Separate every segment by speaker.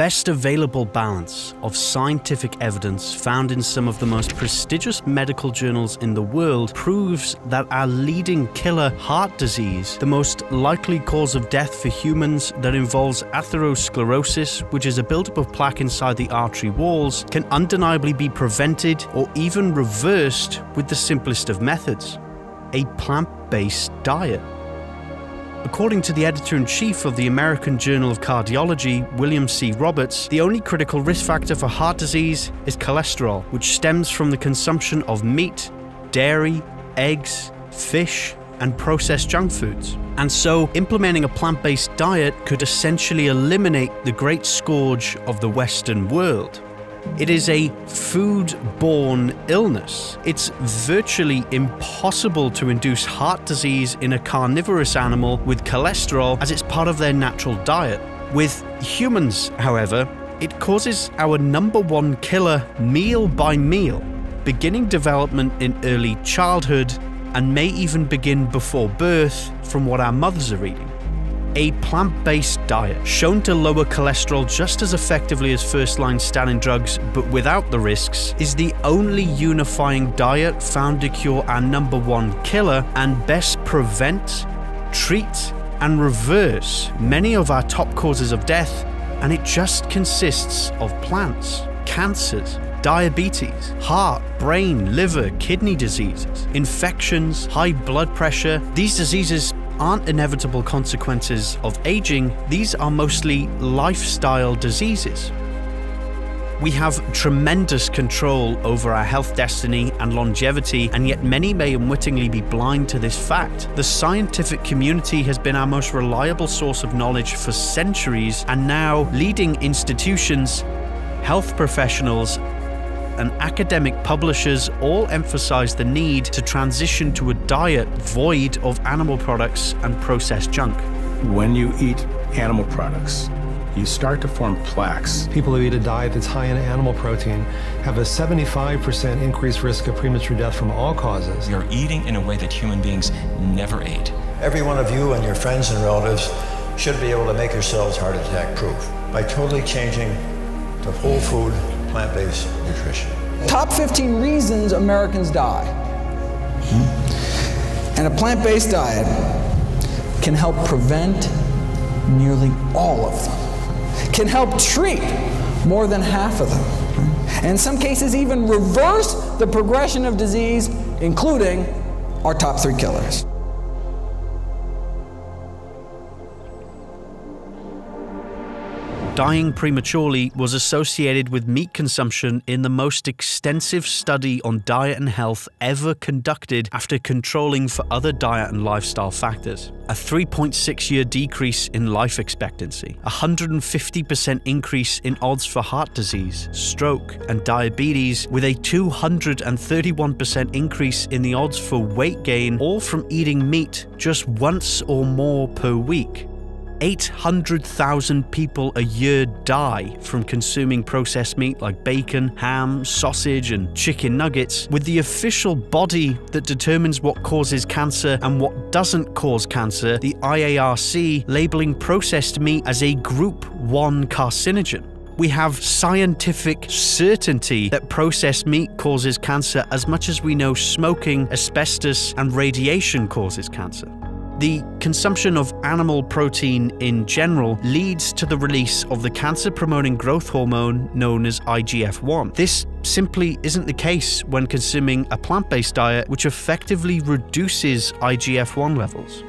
Speaker 1: Best available balance of scientific evidence found in some of the most prestigious medical journals in the world proves that our leading killer, heart disease, the most likely cause of death for humans that involves atherosclerosis, which is a buildup of plaque inside the artery walls, can undeniably be prevented or even reversed with the simplest of methods a plant based diet. According to the editor in chief of the American Journal of Cardiology, William C. Roberts, the only critical risk factor for heart disease is cholesterol, which stems from the consumption of meat, dairy, eggs, fish, and processed junk foods. And so, implementing a plant based diet could essentially eliminate the great scourge of the Western world. It is a food borne illness. It's virtually impossible to induce heart disease in a carnivorous animal with cholesterol as it's part of their natural diet. With humans, however, it causes our number one killer meal by meal, beginning development in early childhood and may even begin before birth from what our mothers are eating. A plant based diet shown to lower cholesterol just as effectively as first line statin drugs, but without the risks, is the only unifying diet found to cure our number one killer and best prevent, treat, and reverse many of our top causes of death, and it just consists of plants, cancers, diabetes, heart, brain, liver, kidney diseases, infections, high blood pressure. These diseases aren't inevitable consequences of aging, these are mostly lifestyle diseases. We have tremendous control over our health destiny and longevity, and yet many may unwittingly be blind to this fact. The scientific community has been our most reliable source of knowledge for centuries, and now leading institutions, health professionals, and academic publishers all emphasize the need to transition to a diet void of animal products and processed junk.
Speaker 2: When you eat animal products, you start to form plaques.
Speaker 3: People who eat a diet that's high in animal protein have a 75% increased risk of premature death from all causes.
Speaker 4: You're eating in a way that human beings never ate.
Speaker 5: Every one of you and your friends and relatives should be able to make yourselves heart attack proof by totally changing to whole food plant-based nutrition.
Speaker 6: Top 15 reasons Americans die. Hmm? And a plant-based diet can help prevent nearly all of them. Can help treat more than half of them. And in some cases even reverse the progression of disease, including our top three killers.
Speaker 1: Dying prematurely was associated with meat consumption in the most extensive study on diet and health ever conducted after controlling for other diet and lifestyle factors. A 3.6 year decrease in life expectancy, a 150% increase in odds for heart disease, stroke, and diabetes, with a 231% increase in the odds for weight gain, all from eating meat just once or more per week. 800,000 people a year die from consuming processed meat like bacon, ham, sausage, and chicken nuggets, with the official body that determines what causes cancer and what doesn't cause cancer, the IARC, labeling processed meat as a Group 1 carcinogen we have scientific certainty that processed meat causes cancer as much as we know smoking, asbestos, and radiation causes cancer. The consumption of animal protein in general leads to the release of the cancer promoting growth hormone known as IGF 1. This simply isn't the case when consuming a plant based diet, which effectively reduces IGF 1 levels.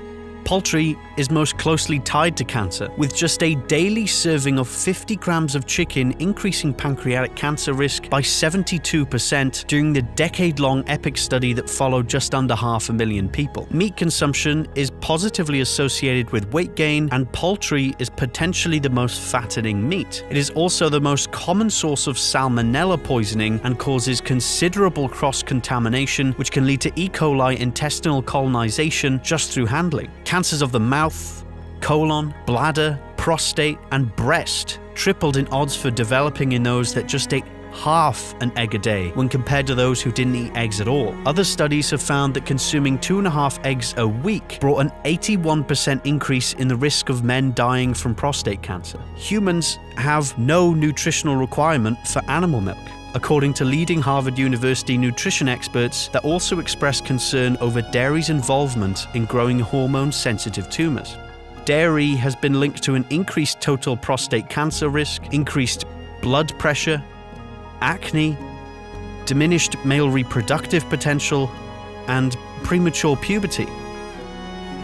Speaker 1: Poultry is most closely tied to cancer, with just a daily serving of 50 grams of chicken increasing pancreatic cancer risk by 72% during the decade long EPIC study that followed just under half a million people. Meat consumption is positively associated with weight gain, and poultry is potentially the most fattening meat. It is also the most common source of salmonella poisoning and causes considerable cross contamination, which can lead to E. coli intestinal colonization just through handling. Cancers of the mouth, colon, bladder, prostate, and breast tripled in odds for developing in those that just ate half an egg a day when compared to those who didn't eat eggs at all. Other studies have found that consuming two and a half eggs a week brought an 81% increase in the risk of men dying from prostate cancer. Humans have no nutritional requirement for animal milk according to leading Harvard University nutrition experts that also express concern over dairy's involvement in growing hormone sensitive tumors. Dairy has been linked to an increased total prostate cancer risk, increased blood pressure, acne, diminished male reproductive potential, and premature puberty.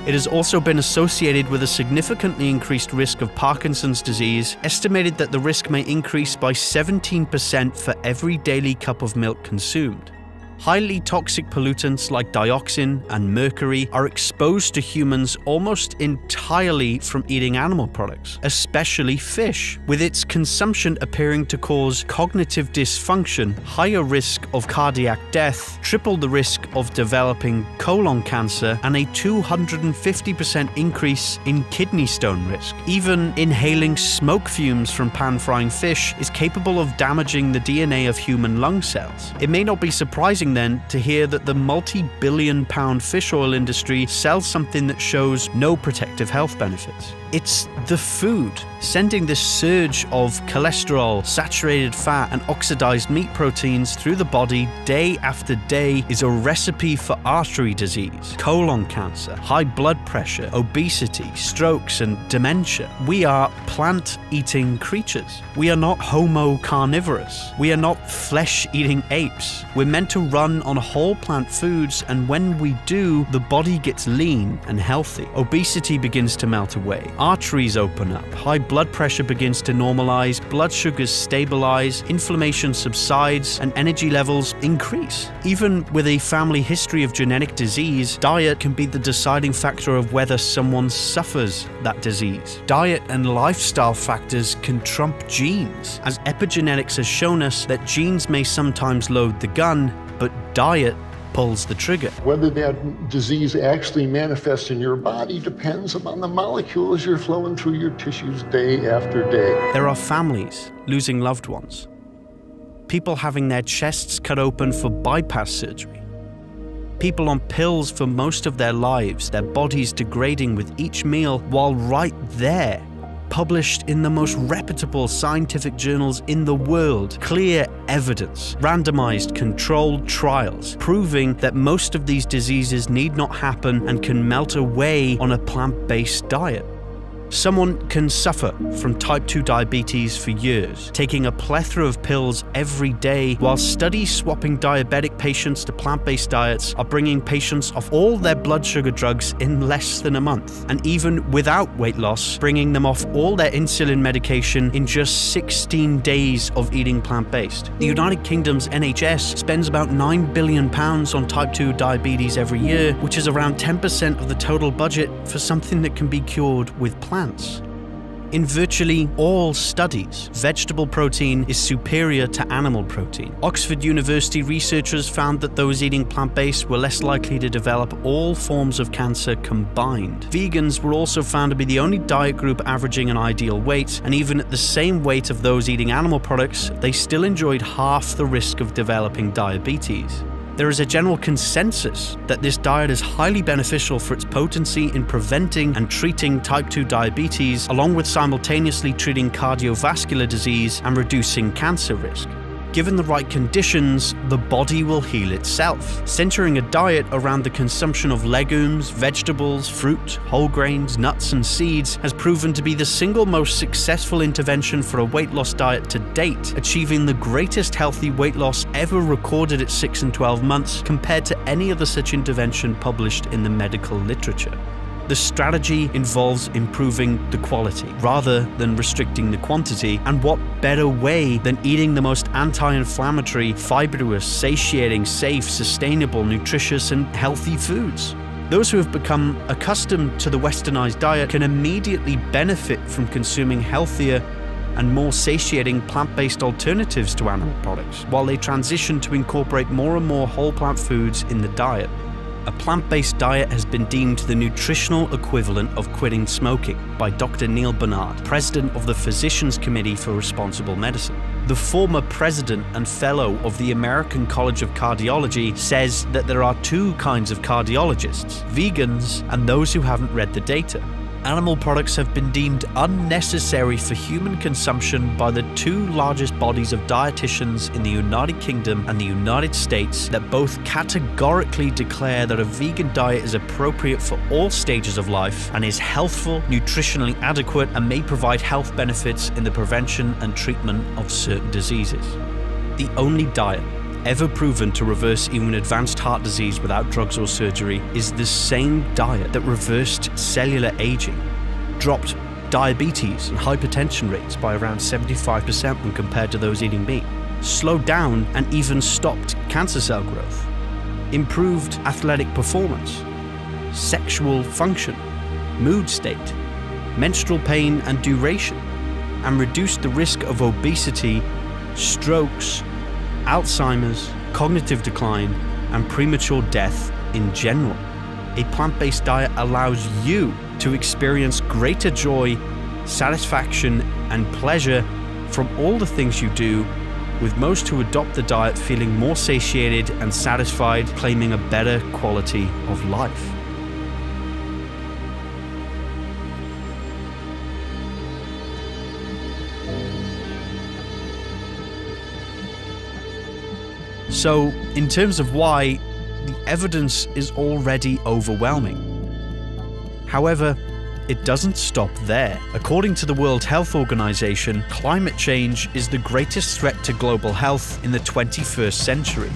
Speaker 1: It has also been associated with a significantly increased risk of Parkinson's disease, estimated that the risk may increase by 17% for every daily cup of milk consumed. Highly toxic pollutants like dioxin and mercury are exposed to humans almost entirely from eating animal products, especially fish, with its consumption appearing to cause cognitive dysfunction, higher risk of cardiac death, triple the risk of developing colon cancer, and a 250% increase in kidney stone risk. Even inhaling smoke fumes from pan frying fish is capable of damaging the DNA of human lung cells. It may not be surprising then to hear that the multi billion pound fish oil industry sells something that shows no protective health benefits. It's the food, sending this surge of cholesterol, saturated fat, and oxidized meat proteins through the body day after day is a recipe for artery disease, colon cancer, high blood pressure, obesity, strokes, and dementia. We are plant eating creatures. We are not homo carnivorous. We are not flesh eating apes. We're meant to run on whole plant foods, and when we do, the body gets lean and healthy. Obesity begins to melt away arteries open up, high blood pressure begins to normalize, blood sugars stabilize, inflammation subsides, and energy levels increase. Even with a family history of genetic disease, diet can be the deciding factor of whether someone suffers that disease. Diet and lifestyle factors can trump genes, as epigenetics has shown us that genes may sometimes load the gun, but diet pulls the trigger.
Speaker 7: Whether that disease actually manifests in your body depends upon the molecules you're flowing through your tissues day after day.
Speaker 1: There are families losing loved ones, people having their chests cut open for bypass surgery, people on pills for most of their lives, their bodies degrading with each meal, while right there published in the most reputable scientific journals in the world, clear evidence, randomized controlled trials, proving that most of these diseases need not happen and can melt away on a plant based diet. Someone can suffer from type 2 diabetes for years, taking a plethora of pills every day, while studies swapping diabetic patients to plant based diets are bringing patients off all their blood sugar drugs in less than a month, and even without weight loss, bringing them off all their insulin medication in just 16 days of eating plant based. The United Kingdom's NHS spends about £9 billion on type 2 diabetes every year, which is around 10% of the total budget for something that can be cured with plants plants. In virtually all studies, vegetable protein is superior to animal protein. Oxford University researchers found that those eating plant based were less likely to develop all forms of cancer combined. Vegans were also found to be the only diet group averaging an ideal weight, and even at the same weight of those eating animal products, they still enjoyed half the risk of developing diabetes. There is a general consensus that this diet is highly beneficial for its potency in preventing and treating type 2 diabetes, along with simultaneously treating cardiovascular disease and reducing cancer risk. Given the right conditions, the body will heal itself. Centering a diet around the consumption of legumes, vegetables, fruit, whole grains, nuts, and seeds has proven to be the single most successful intervention for a weight loss diet to date, achieving the greatest healthy weight loss ever recorded at 6 and 12 months compared to any other such intervention published in the medical literature. The strategy involves improving the quality rather than restricting the quantity, and what better way than eating the most anti inflammatory, fibrous, satiating, safe, sustainable, nutritious, and healthy foods? Those who have become accustomed to the westernized diet can immediately benefit from consuming healthier and more satiating plant based alternatives to animal products, while they transition to incorporate more and more whole plant foods in the diet a plant based diet has been deemed the nutritional equivalent of quitting smoking by Dr. Neal Barnard, president of the Physicians Committee for Responsible Medicine. the former president and fellow of the American College of Cardiology, says that there are two kinds of cardiologists vegans and those who haven't read the data animal products have been deemed unnecessary for human consumption by the two largest bodies of dietitians in the United Kingdom and the United States that both categorically declare that a vegan diet is appropriate for all stages of life and is healthful, nutritionally adequate, and may provide health benefits in the prevention and treatment of certain diseases. The only diet ever proven to reverse even advanced heart disease without drugs or surgery is the same diet that reversed cellular aging, dropped diabetes and hypertension rates by around 75% when compared to those eating meat, slowed down and even stopped cancer cell growth, improved athletic performance, sexual function, mood state, menstrual pain and duration, and reduced the risk of obesity, strokes, Alzheimer's, cognitive decline, and premature death in general. A plant based diet allows you to experience greater joy, satisfaction, and pleasure from all the things you do, with most who adopt the diet feeling more satiated and satisfied, claiming a better quality of life. So, in terms of why, the evidence is already overwhelming. However, it doesn't stop there. According to the World Health Organization, climate change is the greatest threat to global health in the 21st century.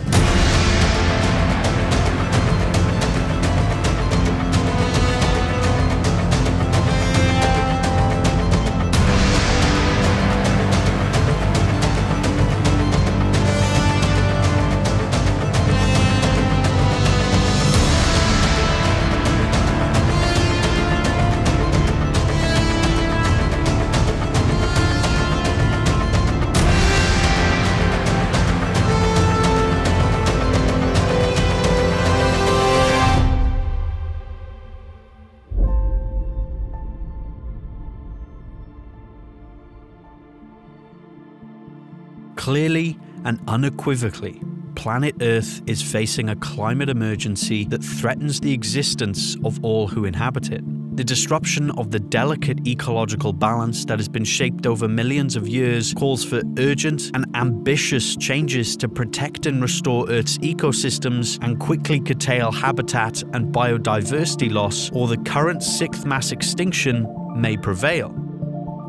Speaker 1: Clearly and unequivocally, planet Earth is facing a climate emergency that threatens the existence of all who inhabit it. The disruption of the delicate ecological balance that has been shaped over millions of years calls for urgent and ambitious changes to protect and restore Earth's ecosystems and quickly curtail habitat and biodiversity loss, or the current sixth mass extinction may prevail.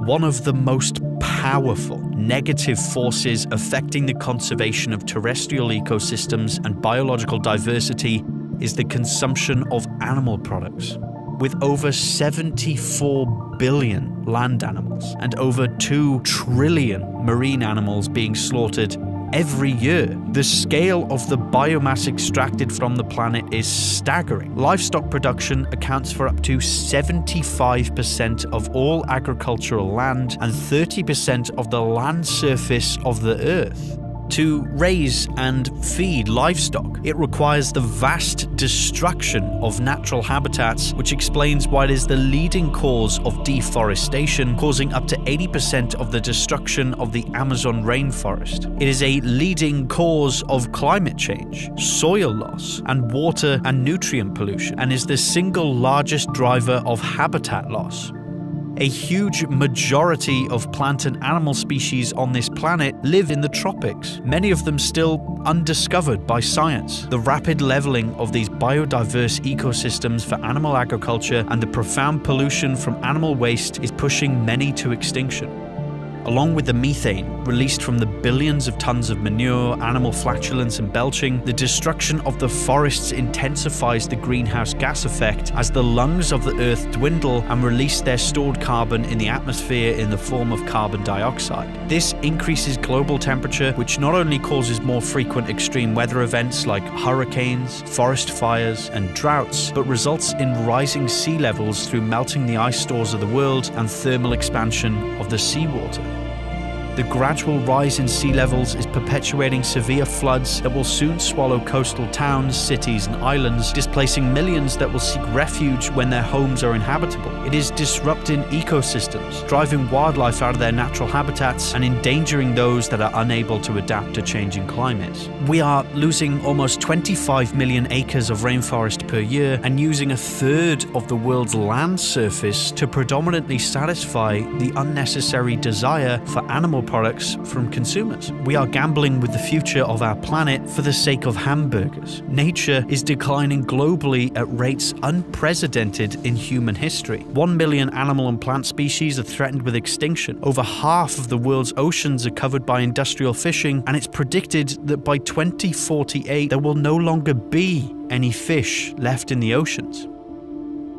Speaker 1: One of the most powerful negative forces affecting the conservation of terrestrial ecosystems and biological diversity is the consumption of animal products. With over 74 billion land animals and over 2 trillion marine animals being slaughtered every year. The scale of the biomass extracted from the planet is staggering. Livestock production accounts for up to 75% of all agricultural land and 30% of the land surface of the Earth. To raise and feed livestock, it requires the vast destruction of natural habitats, which explains why it is the leading cause of deforestation, causing up to 80% of the destruction of the Amazon rainforest. It is a leading cause of climate change, soil loss, and water and nutrient pollution, and is the single largest driver of habitat loss. A huge majority of plant and animal species on this planet live in the tropics, many of them still undiscovered by science. The rapid leveling of these biodiverse ecosystems for animal agriculture and the profound pollution from animal waste is pushing many to extinction along with the methane released from the billions of tons of manure, animal flatulence, and belching, the destruction of the forests intensifies the greenhouse gas effect as the lungs of the Earth dwindle and release their stored carbon in the atmosphere in the form of carbon dioxide. This increases global temperature, which not only causes more frequent extreme weather events like hurricanes, forest fires, and droughts, but results in rising sea levels through melting the ice stores of the world and thermal expansion of the seawater. The gradual rise in sea levels is perpetuating severe floods that will soon swallow coastal towns, cities, and islands, displacing millions that will seek refuge when their homes are inhabitable. It is disrupting ecosystems, driving wildlife out of their natural habitats, and endangering those that are unable to adapt to changing climates. We are losing almost 25 million acres of rainforest per year and using a third of the world's land surface to predominantly satisfy the unnecessary desire for animal products from consumers. We are gambling with the future of our planet for the sake of hamburgers. Nature is declining globally at rates unprecedented in human history. One million animal and plant species are threatened with extinction. Over half of the world's oceans are covered by industrial fishing, and it's predicted that by 2048 there will no longer be any fish left in the oceans.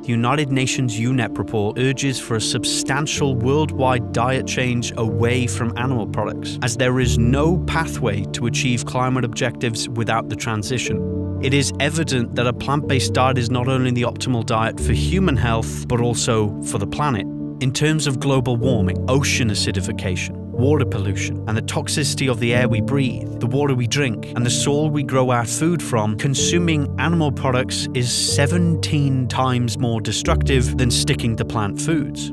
Speaker 1: The United Nations UNEP report urges for a substantial worldwide diet change away from animal products, as there is no pathway to achieve climate objectives without the transition. It is evident that a plant based diet is not only the optimal diet for human health, but also for the planet. In terms of global warming, ocean acidification, water pollution, and the toxicity of the air we breathe, the water we drink, and the soil we grow our food from, consuming animal products is 17 times more destructive than sticking to plant foods.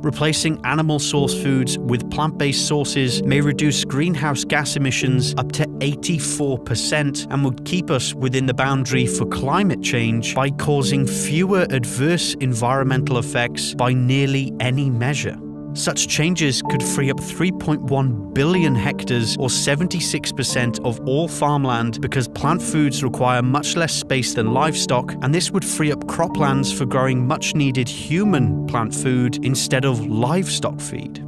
Speaker 1: Replacing animal source foods with plant based sources may reduce greenhouse gas emissions up to 84% and would keep us within the boundary for climate change by causing fewer adverse environmental effects by nearly any measure. Such changes could free up 3.1 billion hectares or 76% of all farmland because plant foods require much less space than livestock, and this would free up croplands for growing much needed human plant food instead of livestock feed.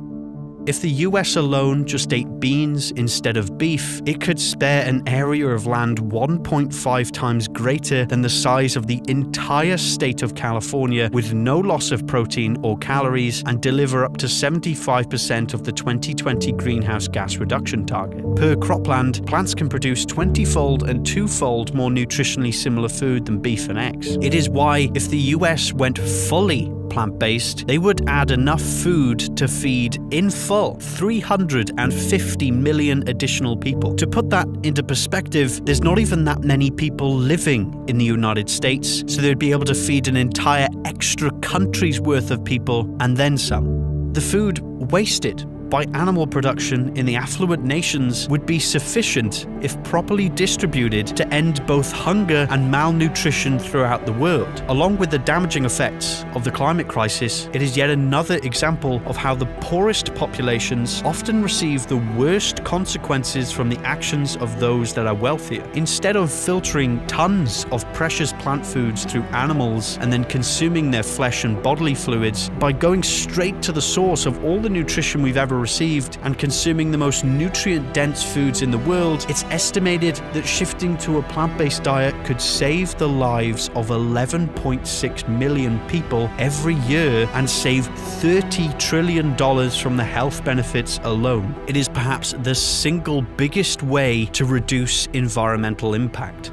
Speaker 1: If the US alone just ate beans instead of beef, it could spare an area of land 1.5 times greater than the size of the entire state of California with no loss of protein or calories and deliver up to 75% of the 2020 greenhouse gas reduction target. Per cropland, plants can produce 20 fold and 2 fold more nutritionally similar food than beef and eggs. It is why, if the US went fully plant based, they would add enough food to feed in full 350 million additional people. To put that into perspective, there's not even that many people living in the United States, so they'd be able to feed an entire extra country's worth of people and then some. The food wasted by animal production in the affluent nations would be sufficient if properly distributed to end both hunger and malnutrition throughout the world. Along with the damaging effects of the climate crisis, it is yet another example of how the poorest populations often receive the worst consequences from the actions of those that are wealthier. Instead of filtering tons of precious plant foods through animals and then consuming their flesh and bodily fluids, by going straight to the source of all the nutrition we've ever received and consuming the most nutrient dense foods in the world, it's estimated that shifting to a plant based diet could save the lives of 11.6 million people every year and save $30 trillion from the health benefits alone. It is perhaps the single biggest way to reduce environmental impact.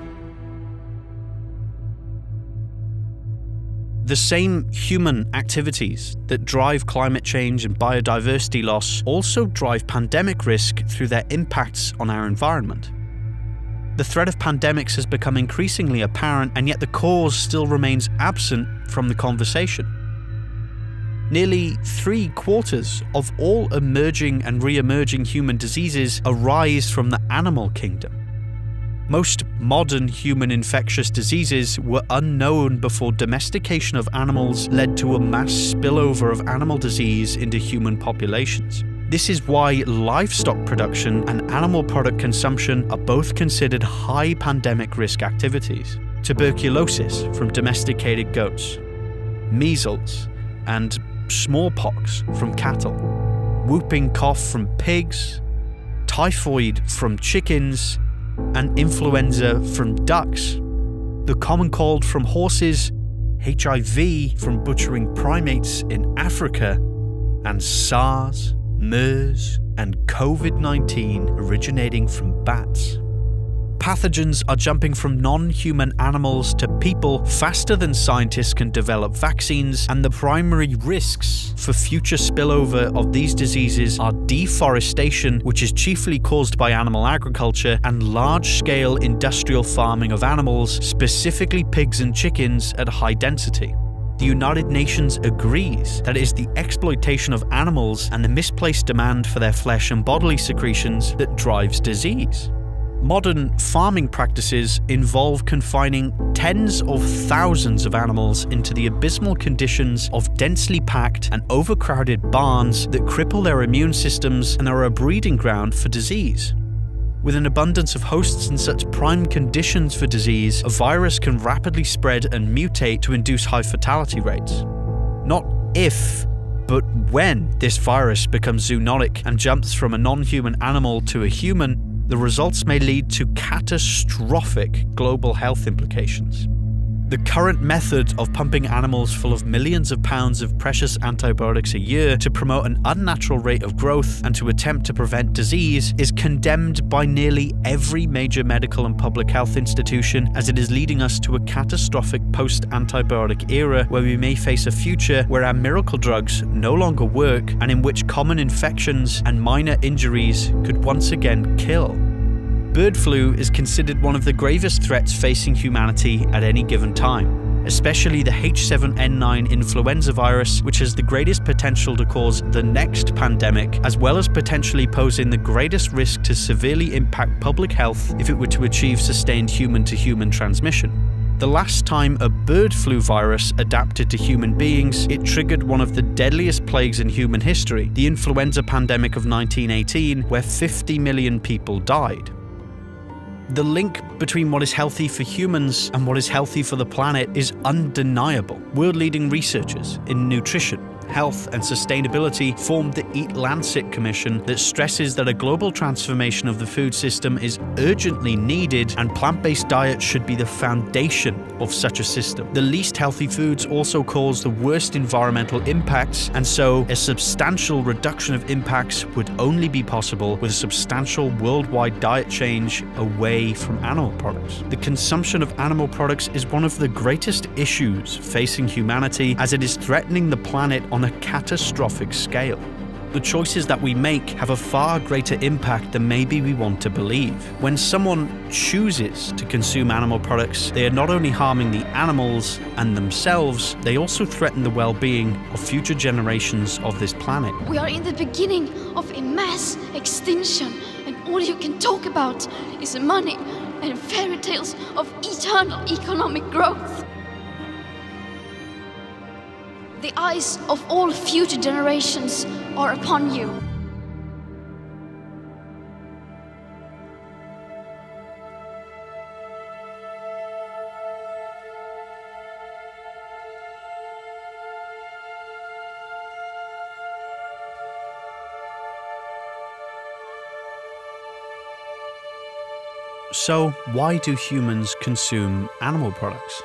Speaker 1: The same human activities that drive climate change and biodiversity loss also drive pandemic risk through their impacts on our environment. The threat of pandemics has become increasingly apparent, and yet the cause still remains absent from the conversation. Nearly three quarters of all emerging and re emerging human diseases arise from the animal kingdom. Most modern human infectious diseases were unknown before domestication of animals led to a mass spillover of animal disease into human populations. This is why livestock production and animal product consumption are both considered high pandemic risk activities. Tuberculosis from domesticated goats, measles, and smallpox from cattle, whooping cough from pigs, typhoid from chickens, and influenza from ducks, the common cold from horses, HIV from butchering primates in Africa, and SARS, MERS, and COVID 19 originating from bats. Pathogens are jumping from non human animals to people faster than scientists can develop vaccines, and the primary risks for future spillover of these diseases are deforestation, which is chiefly caused by animal agriculture, and large scale industrial farming of animals, specifically pigs and chickens, at high density. The United Nations agrees that it is the exploitation of animals and the misplaced demand for their flesh and bodily secretions that drives disease. Modern farming practices involve confining tens of thousands of animals into the abysmal conditions of densely packed and overcrowded barns that cripple their immune systems and are a breeding ground for disease. With an abundance of hosts in such prime conditions for disease, a virus can rapidly spread and mutate to induce high fatality rates. Not if, but when this virus becomes zoonotic and jumps from a non human animal to a human, the results may lead to catastrophic global health implications. The current method of pumping animals full of millions of pounds of precious antibiotics a year to promote an unnatural rate of growth and to attempt to prevent disease is condemned by nearly every major medical and public health institution as it is leading us to a catastrophic post antibiotic era where we may face a future where our miracle drugs no longer work and in which common infections and minor injuries could once again kill bird flu is considered one of the gravest threats facing humanity at any given time, especially the H7N9 influenza virus, which has the greatest potential to cause the next pandemic, as well as potentially posing the greatest risk to severely impact public health if it were to achieve sustained human to human transmission. The last time a bird flu virus adapted to human beings, it triggered one of the deadliest plagues in human history, the influenza pandemic of 1918, where 50 million people died. The link between what is healthy for humans and what is healthy for the planet is undeniable. World leading researchers in nutrition, health, and sustainability formed the Eat Lancet Commission that stresses that a global transformation of the food system is urgently needed and plant based diets should be the foundation of such a system. The least healthy foods also cause the worst environmental impacts, and so a substantial reduction of impacts would only be possible with a substantial worldwide diet change away from animal products. The consumption of animal products is one of the greatest issues facing humanity as it is threatening the planet on a catastrophic scale. The choices that we make have a far greater impact than maybe we want to believe. When someone chooses to consume animal products, they are not only harming the animals and themselves, they also threaten the well being of future generations of this planet.
Speaker 8: We are in the beginning of a mass extinction, and all you can talk about is money and fairy tales of eternal economic growth. The eyes of all future generations are upon you.
Speaker 1: So, why do humans consume animal products?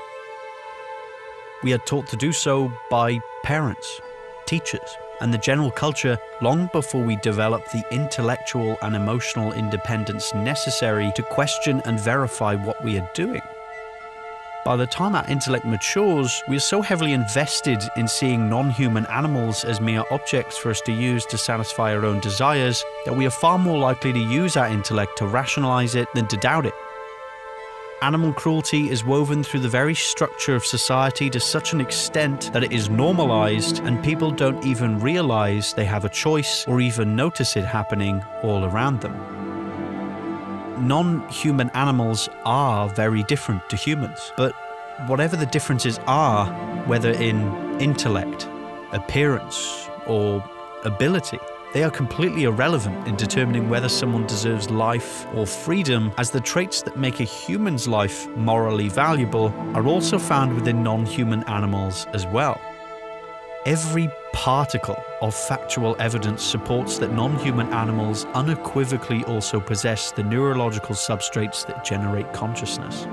Speaker 1: We are taught to do so by parents, teachers, and the general culture long before we develop the intellectual and emotional independence necessary to question and verify what we are doing. By the time our intellect matures, we are so heavily invested in seeing non human animals as mere objects for us to use to satisfy our own desires that we are far more likely to use our intellect to rationalize it than to doubt it. Animal cruelty is woven through the very structure of society to such an extent that it is normalized and people don't even realize they have a choice or even notice it happening all around them non human animals are very different to humans. But whatever the differences are, whether in intellect, appearance, or ability, they are completely irrelevant in determining whether someone deserves life or freedom, as the traits that make a human's life morally valuable are also found within non human animals as well. Every particle of factual evidence supports that non human animals unequivocally also possess the neurological substrates that generate consciousness.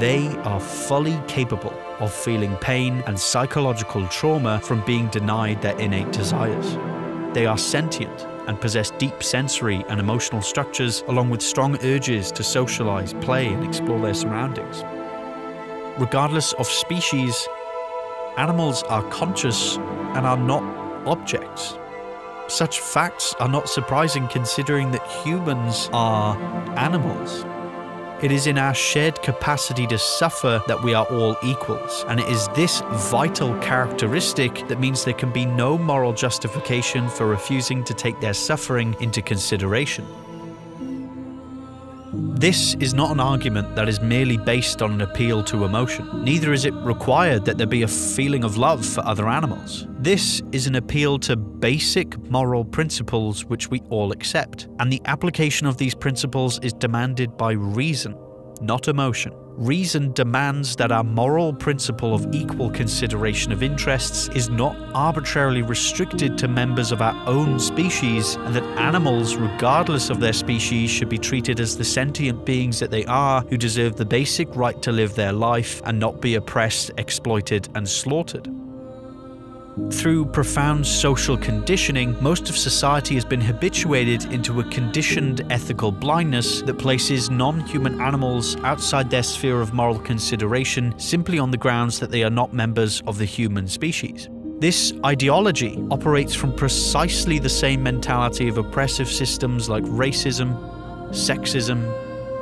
Speaker 1: They are fully capable of feeling pain and psychological trauma from being denied their innate desires. They are sentient and possess deep sensory and emotional structures, along with strong urges to socialize, play, and explore their surroundings. Regardless of species, animals are conscious and are not objects. Such facts are not surprising considering that humans are animals. It is in our shared capacity to suffer that we are all equals, and it is this vital characteristic that means there can be no moral justification for refusing to take their suffering into consideration. This is not an argument that is merely based on an appeal to emotion. Neither is it required that there be a feeling of love for other animals. This is an appeal to basic moral principles which we all accept, and the application of these principles is demanded by reason, not emotion. Reason demands that our moral principle of equal consideration of interests is not arbitrarily restricted to members of our own species, and that animals, regardless of their species, should be treated as the sentient beings that they are, who deserve the basic right to live their life and not be oppressed, exploited, and slaughtered. Through profound social conditioning, most of society has been habituated into a conditioned ethical blindness that places non human animals outside their sphere of moral consideration simply on the grounds that they are not members of the human species. This ideology operates from precisely the same mentality of oppressive systems like racism, sexism,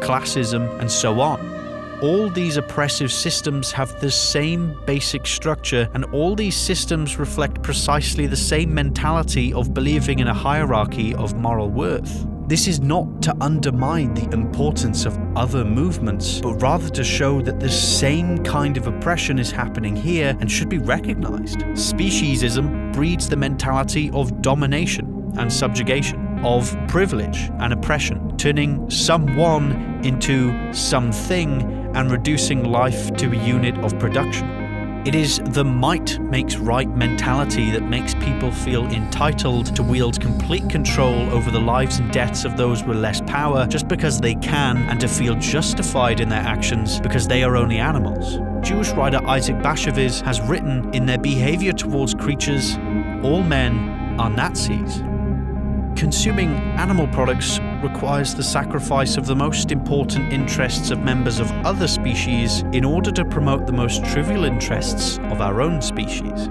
Speaker 1: classism, and so on all these oppressive systems have the same basic structure, and all these systems reflect precisely the same mentality of believing in a hierarchy of moral worth. This is not to undermine the importance of other movements, but rather to show that the same kind of oppression is happening here and should be recognized. Speciesism breeds the mentality of domination and subjugation of privilege and oppression, turning someone into something and reducing life to a unit of production. It is the might makes right mentality that makes people feel entitled to wield complete control over the lives and deaths of those with less power just because they can and to feel justified in their actions because they are only animals. Jewish writer Isaac Bashevis has written in their behavior towards creatures, all men are Nazis. Consuming animal products requires the sacrifice of the most important interests of members of other species in order to promote the most trivial interests of our own species.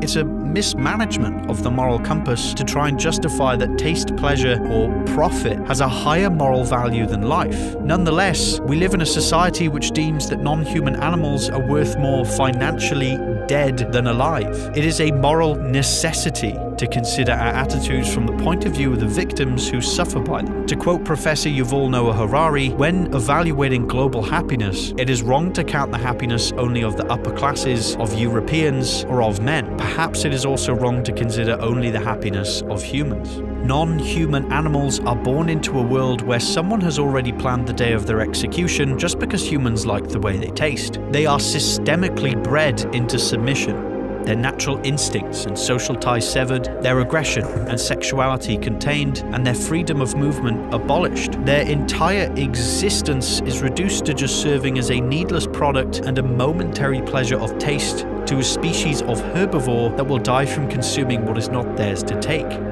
Speaker 1: It's a mismanagement of the moral compass to try and justify that taste, pleasure, or profit has a higher moral value than life. Nonetheless, we live in a society which deems that non human animals are worth more financially dead than alive. It is a moral necessity to consider our attitudes from the point of view of the victims who suffer by them. To quote Professor Yuval Noah Harari, when evaluating global happiness, it is wrong to count the happiness only of the upper classes, of Europeans, or of men. Perhaps it is also wrong to consider only the happiness of humans. Non human animals are born into a world where someone has already planned the day of their execution just because humans like the way they taste. They are systemically bred into submission their natural instincts and social ties severed, their aggression and sexuality contained, and their freedom of movement abolished. Their entire existence is reduced to just serving as a needless product and a momentary pleasure of taste to a species of herbivore that will die from consuming what is not theirs to take.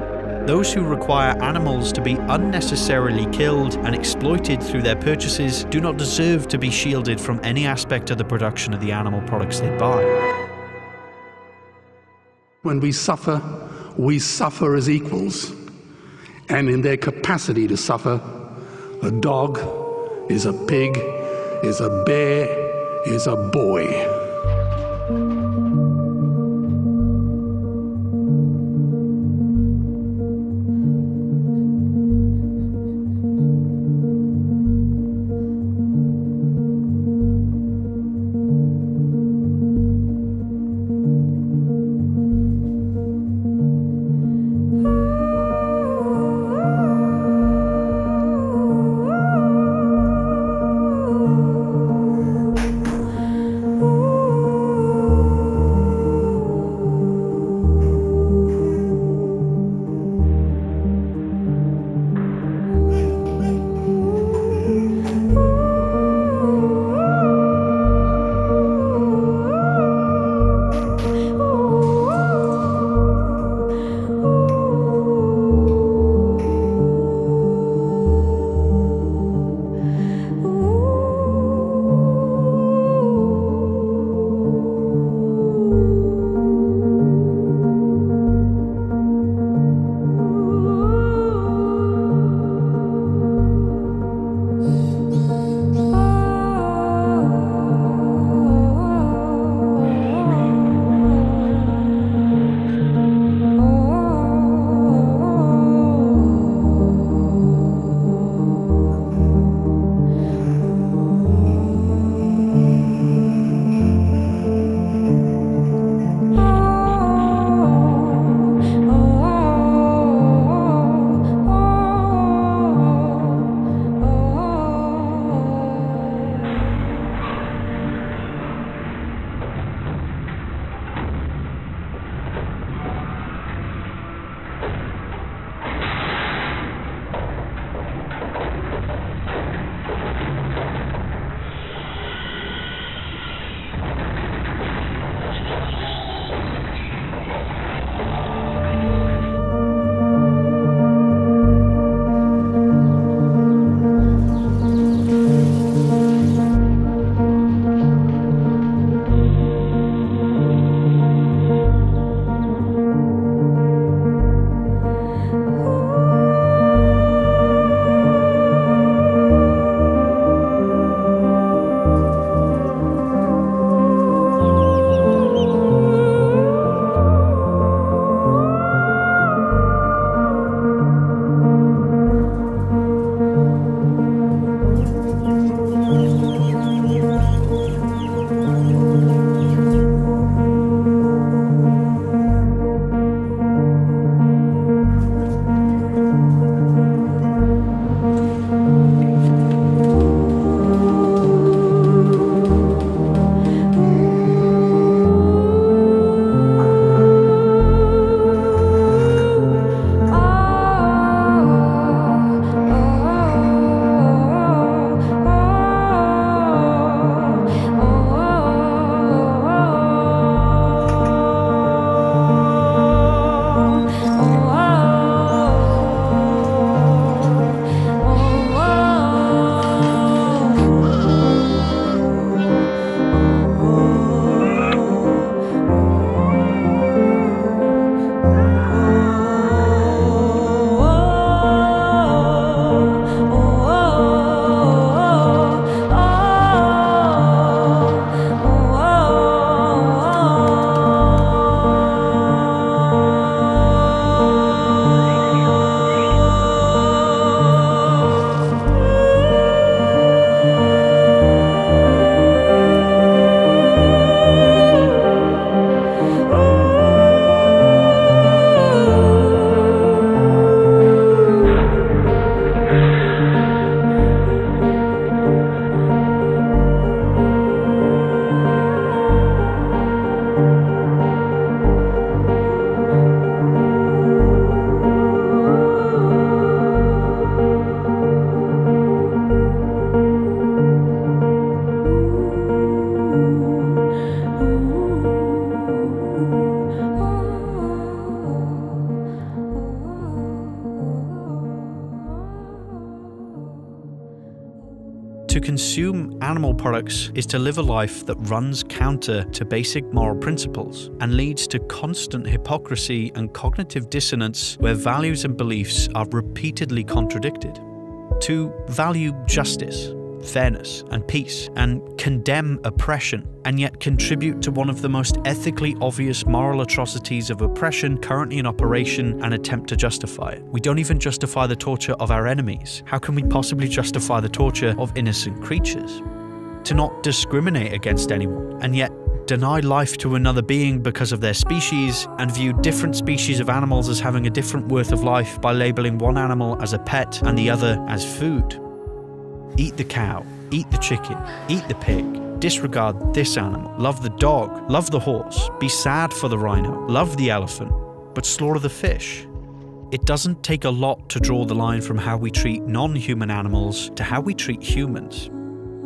Speaker 1: Those who require animals to be unnecessarily killed and exploited through their purchases do not deserve to be shielded from any aspect of the production of the animal products they buy.
Speaker 9: When we suffer, we suffer as equals. And in their capacity to suffer, a dog is a pig, is a bear, is a boy.
Speaker 1: Is to live a life that runs counter to basic moral principles and leads to constant hypocrisy and cognitive dissonance where values and beliefs are repeatedly contradicted. To value justice, fairness, and peace, and condemn oppression, and yet contribute to one of the most ethically obvious moral atrocities of oppression currently in operation and attempt to justify it. We don't even justify the torture of our enemies. How can we possibly justify the torture of innocent creatures? To not discriminate against anyone, and yet deny life to another being because of their species, and view different species of animals as having a different worth of life by labeling one animal as a pet and the other as food. Eat the cow, eat the chicken, eat the pig, disregard this animal, love the dog, love the horse, be sad for the rhino, love the elephant, but slaughter the fish. It doesn't take a lot to draw the line from how we treat non human animals to how we treat humans.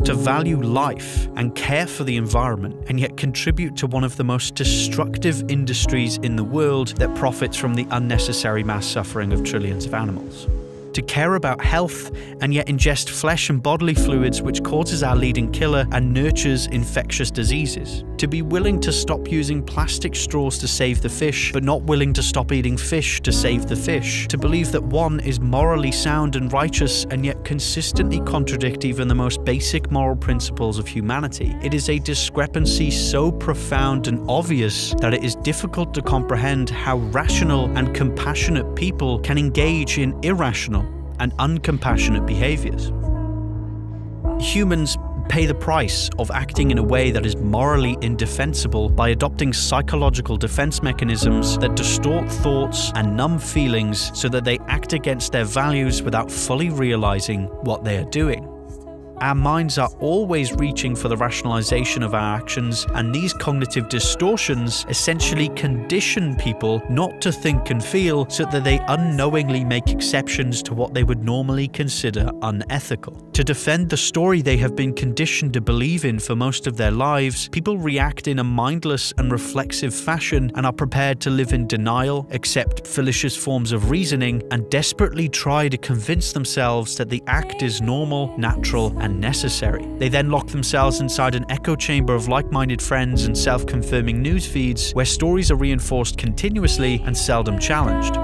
Speaker 1: To value life and care for the environment, and yet contribute to one of the most destructive industries in the world that profits from the unnecessary mass suffering of trillions of animals to care about health and yet ingest flesh and bodily fluids which causes our leading killer and nurtures infectious diseases. To be willing to stop using plastic straws to save the fish, but not willing to stop eating fish to save the fish. To believe that one is morally sound and righteous and yet consistently contradict even the most basic moral principles of humanity. It is a discrepancy so profound and obvious that it is difficult to comprehend how rational and compassionate people can engage in irrational and uncompassionate behaviors. Humans pay the price of acting in a way that is morally indefensible by adopting psychological defense mechanisms that distort thoughts and numb feelings so that they act against their values without fully realizing what they are doing. Our minds are always reaching for the rationalization of our actions, and these cognitive distortions essentially condition people not to think and feel so that they unknowingly make exceptions to what they would normally consider unethical. To defend the story they have been conditioned to believe in for most of their lives, people react in a mindless and reflexive fashion and are prepared to live in denial, accept fallacious forms of reasoning, and desperately try to convince themselves that the act is normal, natural, and necessary. They then lock themselves inside an echo chamber of like minded friends and self confirming news feeds where stories are reinforced continuously and seldom challenged.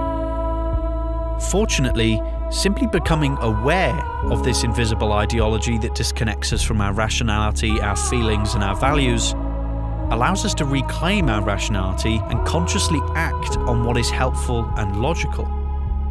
Speaker 1: Fortunately, simply becoming aware of this invisible ideology that disconnects us from our rationality, our feelings, and our values allows us to reclaim our rationality and consciously act on what is helpful and logical.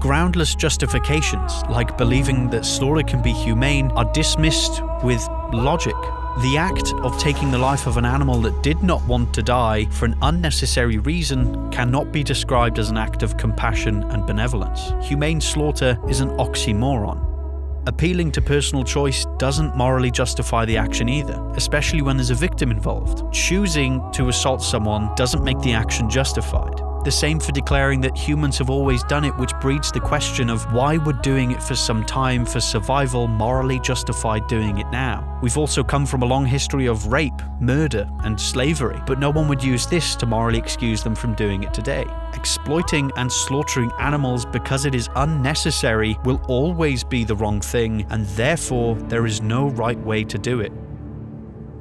Speaker 1: Groundless justifications, like believing that slaughter can be humane, are dismissed with logic. The act of taking the life of an animal that did not want to die for an unnecessary reason cannot be described as an act of compassion and benevolence. Humane slaughter is an oxymoron. Appealing to personal choice doesn't morally justify the action either, especially when there's a victim involved. Choosing to assault someone doesn't make the action justified. The same for declaring that humans have always done it, which breeds the question of why would doing it for some time for survival morally justify doing it now? We've also come from a long history of rape, murder, and slavery, but no one would use this to morally excuse them from doing it today. Exploiting and slaughtering animals because it is unnecessary will always be the wrong thing, and therefore there is no right way to do it.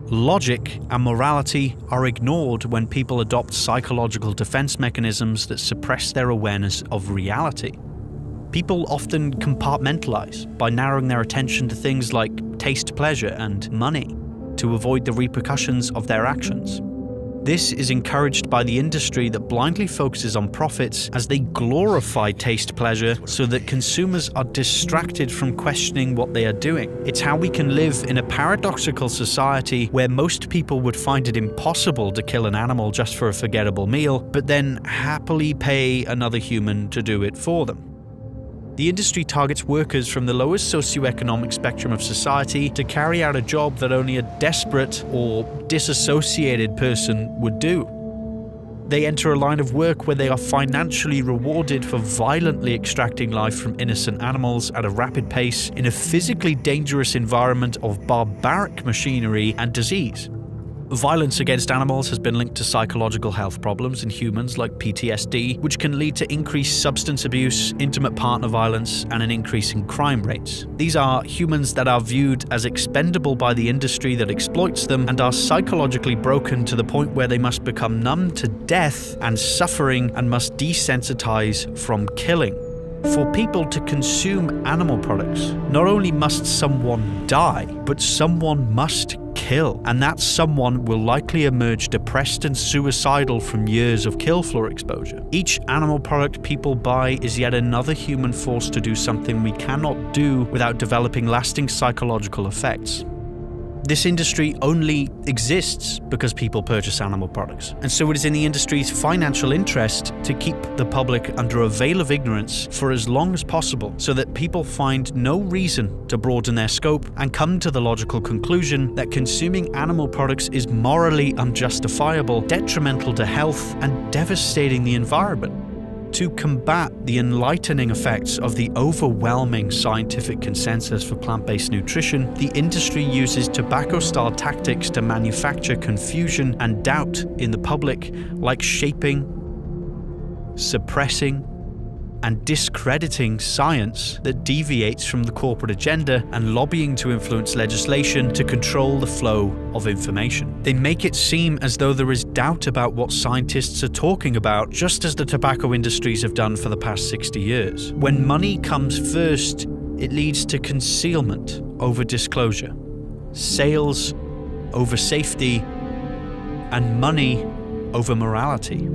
Speaker 1: Logic and morality are ignored when people adopt psychological defense mechanisms that suppress their awareness of reality. People often compartmentalize by narrowing their attention to things like taste pleasure and money to avoid the repercussions of their actions. This is encouraged by the industry that blindly focuses on profits as they glorify taste pleasure so that consumers are distracted from questioning what they are doing. It's how we can live in a paradoxical society where most people would find it impossible to kill an animal just for a forgettable meal, but then happily pay another human to do it for them. The industry targets workers from the lowest socioeconomic spectrum of society to carry out a job that only a desperate or disassociated person would do. They enter a line of work where they are financially rewarded for violently extracting life from innocent animals at a rapid pace in a physically dangerous environment of barbaric machinery and disease. Violence against animals has been linked to psychological health problems in humans like PTSD, which can lead to increased substance abuse, intimate partner violence, and an increase in crime rates. These are humans that are viewed as expendable by the industry that exploits them and are psychologically broken to the point where they must become numb to death and suffering and must desensitize from killing. For people to consume animal products, not only must someone die, but someone must kill, and that someone will likely emerge depressed and suicidal from years of kill floor exposure. Each animal product people buy is yet another human force to do something we cannot do without developing lasting psychological effects. This industry only exists because people purchase animal products. And so it is in the industry's financial interest to keep the public under a veil of ignorance for as long as possible so that people find no reason to broaden their scope and come to the logical conclusion that consuming animal products is morally unjustifiable, detrimental to health, and devastating the environment to combat the enlightening effects of the overwhelming scientific consensus for plant based nutrition, the industry uses tobacco style tactics to manufacture confusion and doubt in the public, like shaping, suppressing, and discrediting science that deviates from the corporate agenda and lobbying to influence legislation to control the flow of information. They make it seem as though there is doubt about what scientists are talking about, just as the tobacco industries have done for the past 60 years. When money comes first, it leads to concealment over disclosure, sales over safety, and money over morality.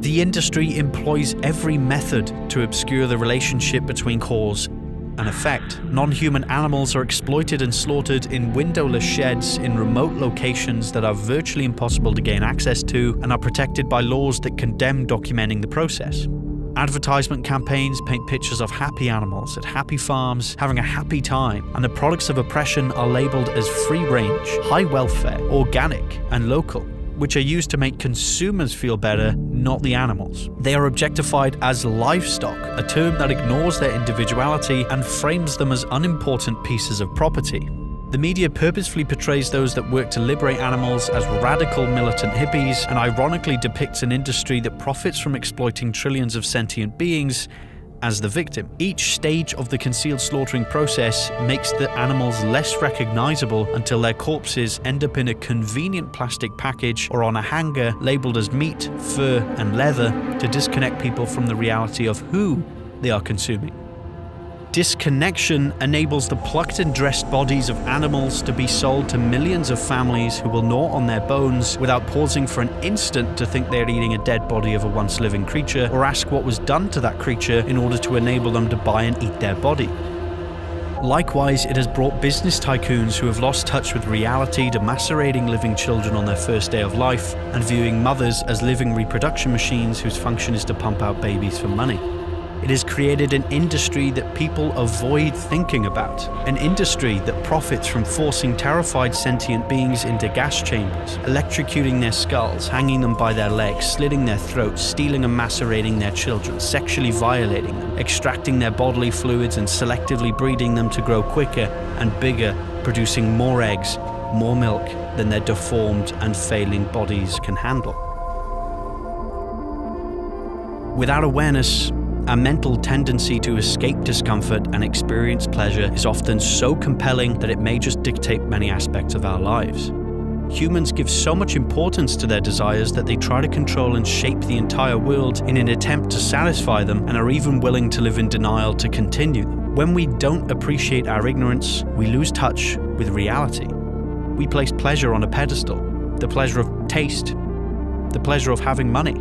Speaker 1: The industry employs every method to obscure the relationship between cause and effect. Non human animals are exploited and slaughtered in windowless sheds in remote locations that are virtually impossible to gain access to and are protected by laws that condemn documenting the process. Advertisement campaigns paint pictures of happy animals at happy farms having a happy time, and the products of oppression are labelled as free range, high welfare, organic, and local which are used to make consumers feel better, not the animals. They are objectified as livestock, a term that ignores their individuality and frames them as unimportant pieces of property. The media purposefully portrays those that work to liberate animals as radical militant hippies and ironically depicts an industry that profits from exploiting trillions of sentient beings as the victim. Each stage of the concealed slaughtering process makes the animals less recognizable until their corpses end up in a convenient plastic package or on a hanger labeled as meat, fur, and leather to disconnect people from the reality of who they are consuming. Disconnection enables the plucked and dressed bodies of animals to be sold to millions of families who will gnaw on their bones without pausing for an instant to think they're eating a dead body of a once living creature or ask what was done to that creature in order to enable them to buy and eat their body. Likewise, it has brought business tycoons who have lost touch with reality to macerating living children on their first day of life and viewing mothers as living reproduction machines whose function is to pump out babies for money. It has created an industry that people avoid thinking about, an industry that profits from forcing terrified sentient beings into gas chambers, electrocuting their skulls, hanging them by their legs, slitting their throats, stealing and macerating their children, sexually violating them, extracting their bodily fluids and selectively breeding them to grow quicker and bigger, producing more eggs, more milk than their deformed and failing bodies can handle. Without awareness, our mental tendency to escape discomfort and experience pleasure is often so compelling that it may just dictate many aspects of our lives. Humans give so much importance to their desires that they try to control and shape the entire world in an attempt to satisfy them and are even willing to live in denial to continue them. When we don't appreciate our ignorance, we lose touch with reality. We place pleasure on a pedestal the pleasure of taste, the pleasure of having money,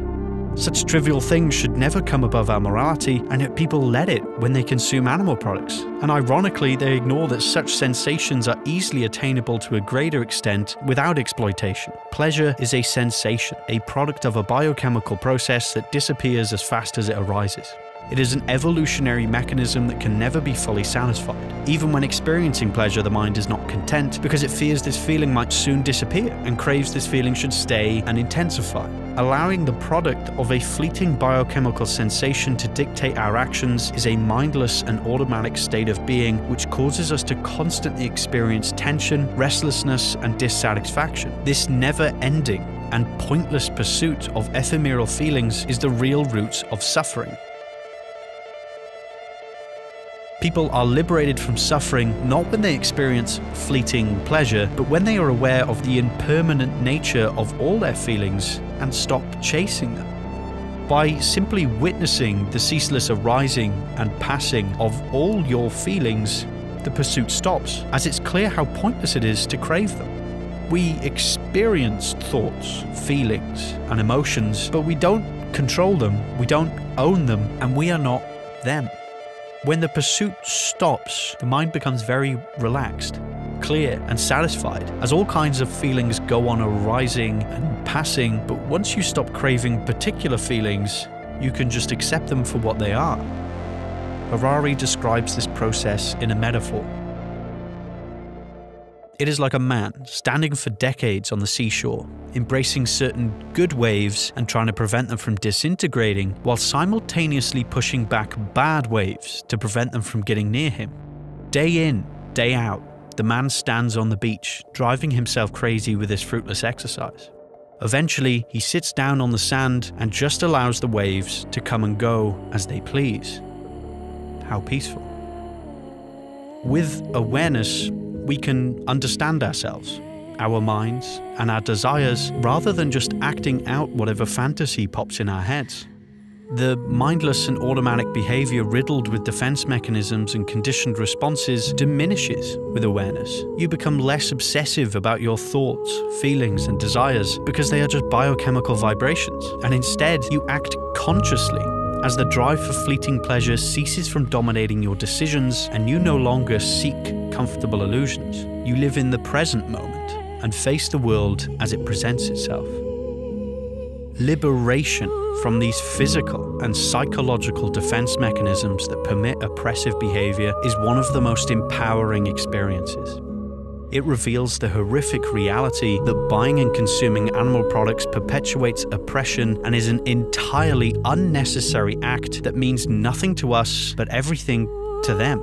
Speaker 1: such trivial things should never come above our morality, and yet people let it when they consume animal products. And ironically, they ignore that such sensations are easily attainable to a greater extent without exploitation. Pleasure is a sensation, a product of a biochemical process that disappears as fast as it arises. It is an evolutionary mechanism that can never be fully satisfied. Even when experiencing pleasure, the mind is not content because it fears this feeling might soon disappear and craves this feeling should stay and intensify. Allowing the product of a fleeting biochemical sensation to dictate our actions is a mindless and automatic state of being which causes us to constantly experience tension, restlessness, and dissatisfaction. This never ending and pointless pursuit of ephemeral feelings is the real root of suffering. People are liberated from suffering not when they experience fleeting pleasure, but when they are aware of the impermanent nature of all their feelings and stop chasing them. By simply witnessing the ceaseless arising and passing of all your feelings, the pursuit stops, as it's clear how pointless it is to crave them. We experience thoughts, feelings, and emotions, but we don't control them, we don't own them, and we are not them. When the pursuit stops, the mind becomes very relaxed, clear, and satisfied, as all kinds of feelings go on arising and passing. But once you stop craving particular feelings, you can just accept them for what they are. Harari describes this process in a metaphor. It is like a man standing for decades on the seashore, embracing certain good waves and trying to prevent them from disintegrating, while simultaneously pushing back bad waves to prevent them from getting near him. Day in, day out, the man stands on the beach, driving himself crazy with this fruitless exercise. Eventually, he sits down on the sand and just allows the waves to come and go as they please. How peaceful. With awareness, we can understand ourselves, our minds, and our desires rather than just acting out whatever fantasy pops in our heads. The mindless and automatic behavior riddled with defense mechanisms and conditioned responses diminishes with awareness. You become less obsessive about your thoughts, feelings, and desires because they are just biochemical vibrations, and instead you act consciously as the drive for fleeting pleasure ceases from dominating your decisions and you no longer seek comfortable illusions. You live in the present moment and face the world as it presents itself. Liberation from these physical and psychological defense mechanisms that permit oppressive behavior is one of the most empowering experiences. It reveals the horrific reality that buying and consuming animal products perpetuates oppression and is an entirely unnecessary act that means nothing to us but everything to them.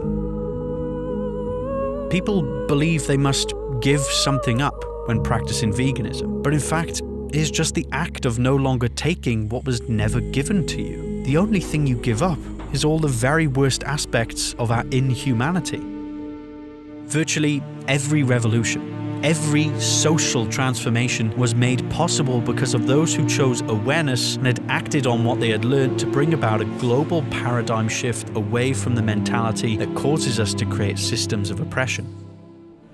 Speaker 1: People believe they must give something up when practicing veganism, but in fact, it is just the act of no longer taking what was never given to you. The only thing you give up is all the very worst aspects of our inhumanity. Virtually every revolution, every social transformation was made possible because of those who chose awareness and had acted on what they had learned to bring about a global paradigm shift away from the mentality that causes us to create systems of oppression.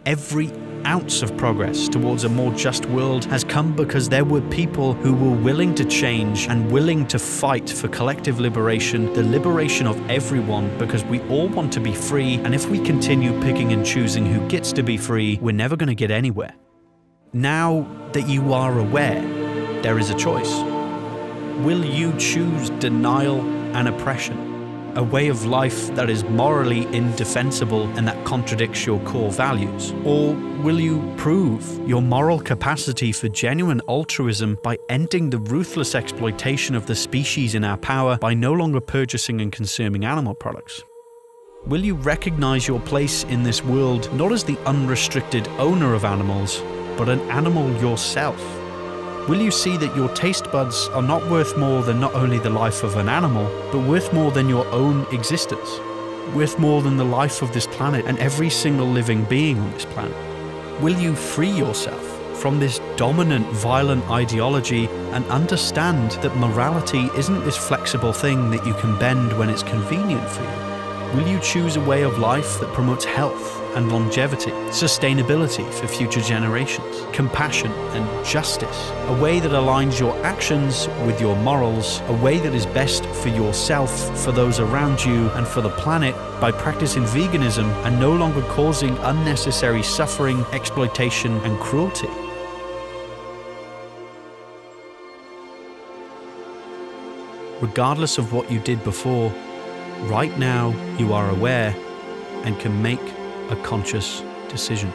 Speaker 1: Every ounce of progress towards a more just world has come because there were people who were willing to change and willing to fight for collective liberation, the liberation of everyone, because we all want to be free, and if we continue picking and choosing who gets to be free, we're never going to get anywhere. Now that you are aware, there is a choice. Will you choose denial and oppression? A way of life that is morally indefensible and that contradicts your core values? Or will you prove your moral capacity for genuine altruism by ending the ruthless exploitation of the species in our power by no longer purchasing and consuming animal products? Will you recognize your place in this world not as the unrestricted owner of animals, but an animal yourself? Will you see that your taste buds are not worth more than not only the life of an animal, but worth more than your own existence? Worth more than the life of this planet and every single living being on this planet? Will you free yourself from this dominant, violent ideology and understand that morality isn't this flexible thing that you can bend when it's convenient for you? Will you choose a way of life that promotes health and longevity, sustainability for future generations, compassion and justice, a way that aligns your actions with your morals, a way that is best for yourself, for those around you, and for the planet by practicing veganism and no longer causing unnecessary suffering, exploitation, and cruelty. Regardless of what you did before, right now you are aware and can make a conscious decision.